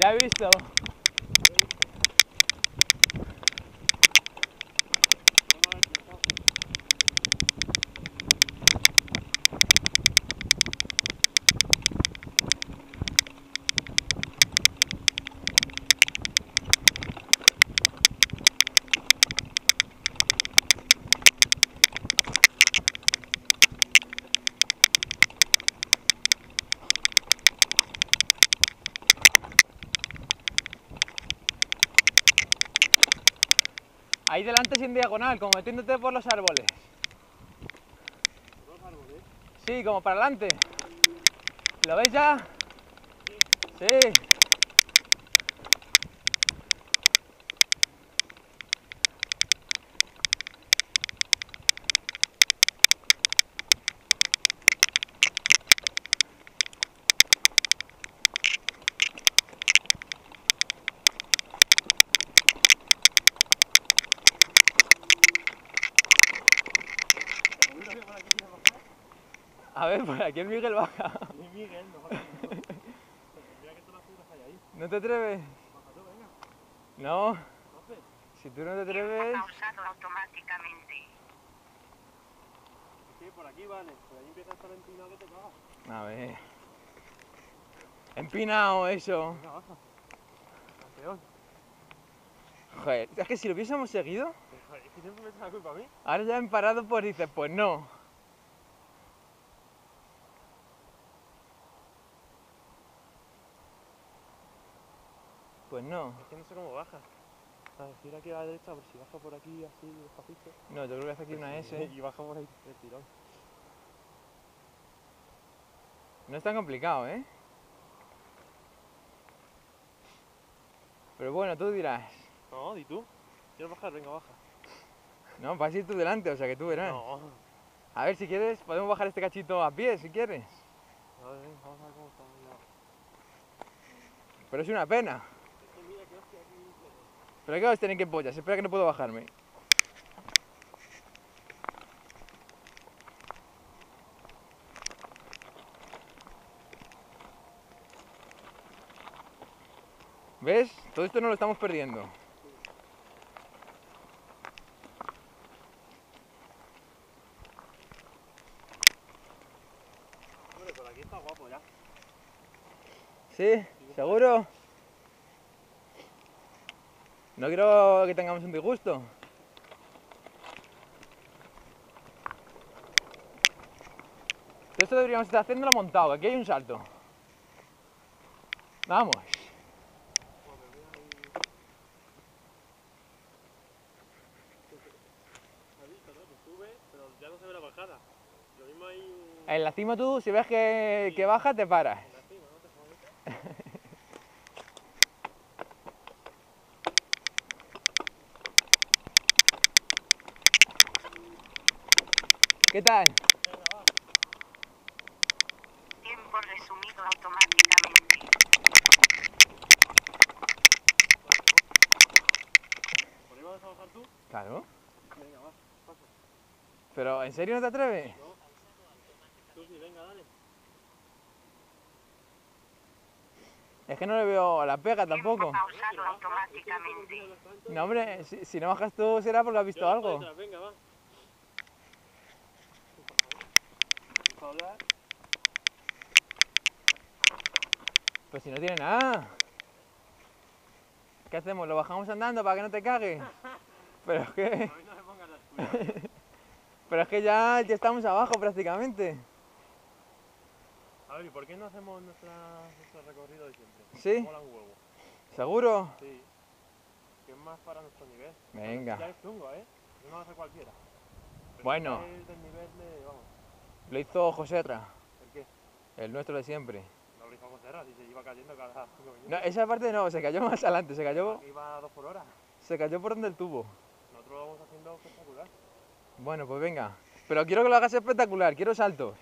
Ya he visto. Ahí delante sin diagonal, como metiéndote por los árboles. Dos árboles. Sí, como para adelante. ¿Lo veis ya? Sí. Seguro A ver, por aquí el Miguel baja. Ni Miguel, no baja. Mira que todas las piedras hay ahí. ¿No te atreves? Baja tú, venga. No. Entonces, Si tú no te atreves... pausado automáticamente. sí, por aquí vale. Por ahí empieza a estar empinado que te cagas. A ver. Empinado eso. Venga, baja. Campeón. Joder, es que si lo hubiésemos seguido, Joder, es que siempre me echa la culpa a mí. ahora ya han parado por dices, pues no. Pues no. Es que no sé cómo baja. A ver, gira aquí a la derecha, ver si baja por aquí así despacito. No, yo creo que hace aquí una S. Y baja por ahí de tirón. No es tan complicado, ¿eh? Pero bueno, tú dirás. No, di tú. ¿Quieres bajar? Venga, baja. No, vas a ir tú delante, o sea que tú verás. No. A ver, si quieres, podemos bajar este cachito a pie, si quieres. A ver, vamos a ver cómo está. Pero es una pena. Es que mira que hostia aquí. Pero ¿qué vas a tener que pollas? Espera que no puedo bajarme. ¿Ves? Todo esto no lo estamos perdiendo. Hombre, por aquí está guapo ya. ¿Sí? ¿Seguro? No quiero que tengamos un disgusto. Esto deberíamos estar haciéndolo montado, aquí hay un salto. Vamos. En la cima tú, si ves que, que baja, te paras. En la cima, no te ¿Qué tal? Tiempo resumido automáticamente. ¿Por ahí vas a bajar tú? Claro. Venga, va. Paso. Pero, ¿en serio no te atreves? No. Tú sí, venga, dale. Es que no le veo la pega tampoco. Tiempo pausado automáticamente. No, hombre, si, si no bajas tú será porque has visto Yo algo. detrás, Venga, va. Pues si no tiene nada. ¿Qué hacemos? ¿Lo bajamos andando para que no te cague? Pero es que, A pero es que ya, ya estamos abajo prácticamente. A ver, ¿y por qué no hacemos nuestra, nuestro recorrido de siempre? ¿Sí? Mola un huevo. ¿Seguro? Sí. Que es más para nuestro nivel. Ya Venga. es chungo, ¿eh? No lo hace cualquiera. Pero Bueno. Del nivel de, vamos, Lo hizo Josetra, ¿el qué? el nuestro de siempre. No lo hizo Serra, si se iba cayendo cada cinco minutos. No, esa parte no, se cayó más adelante, se cayó, iba a dos por hora. se cayó por donde el tubo. Nosotros lo vamos haciendo espectacular. Bueno, pues venga. Pero quiero que lo hagas espectacular, quiero saltos.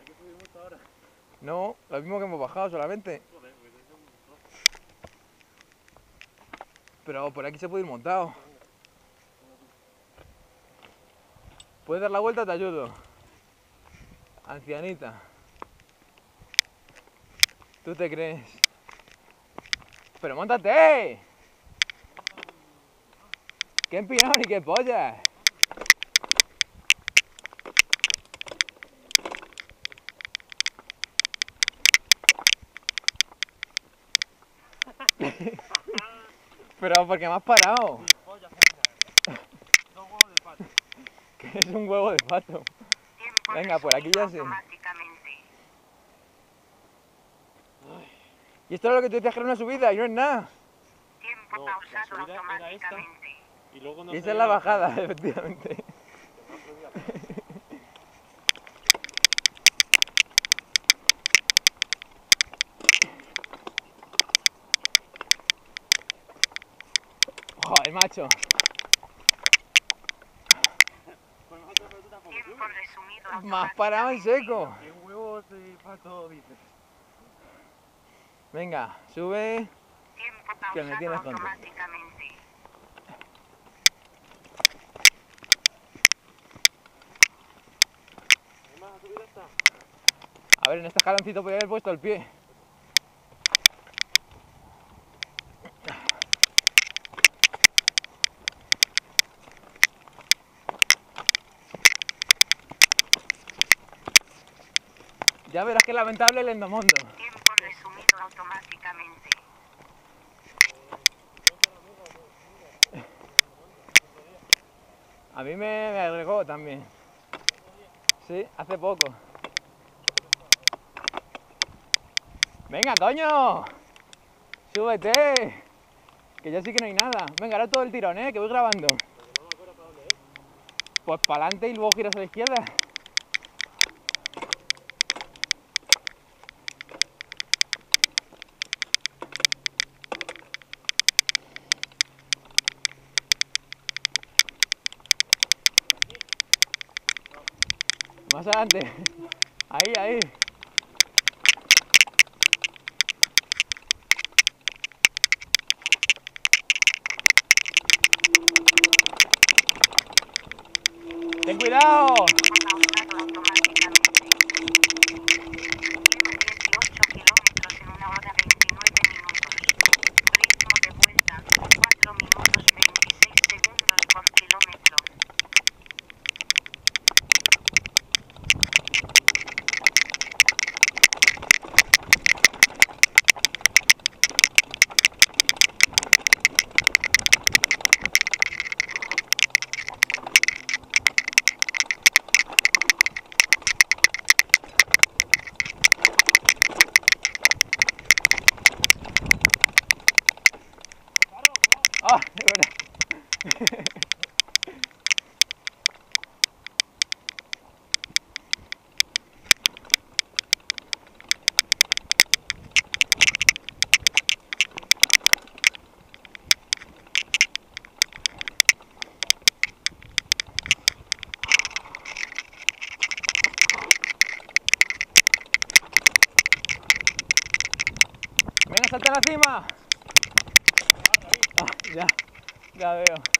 Hay que subir mucho ahora. No, lo mismo que hemos bajado solamente. Joder, pues es un trozo. Pero por aquí se puede ir montado. ¿Puedes dar la vuelta? Te ayudo. Ancianita. ¿Tú te crees? Pero montate. ¡Qué empinado ni qué polla! Pero ¿por qué me has parado? Polla, genial. Dos huevos de pato. Que es un huevo de pato. Venga, por aquí ya automáticamente. Y esto es lo que tú decías que era una subida y no es nada. Tiempo No, la pausado era esta. automáticamente. Y luego no Y esa se es la bajada, efectivamente. Joder, macho. Pues nosotros, pero tú tampoco Tiempo resumido has parado en seco. ¿Qué huevos de pato dices? Venga, sube. Tiempo Que me tienes contento. automáticamente. ¿Hay más? A ver, en este escaloncito podría haber puesto el pie. Ya verás que lamentable el endomondo. Tiempo resumido automáticamente. A mí me, me agregó también. Sí, hace poco. Venga, coño. Súbete. Que ya sí que no hay nada. Venga, ahora todo el tirón, ¿eh? Que voy grabando. Pues para adelante y luego giras a la izquierda. Más adelante. Ahí, ahí. ¡Ten cuidado! Tiempo pausado automáticamente. Lleva 18 kilómetros en una hora 29 minutos. Ritmo de vuelta 4 minutos 26 segundos por kilómetro. ¡Ah! de verdad. Venga, salta la cima. Ah, ya, ya veo.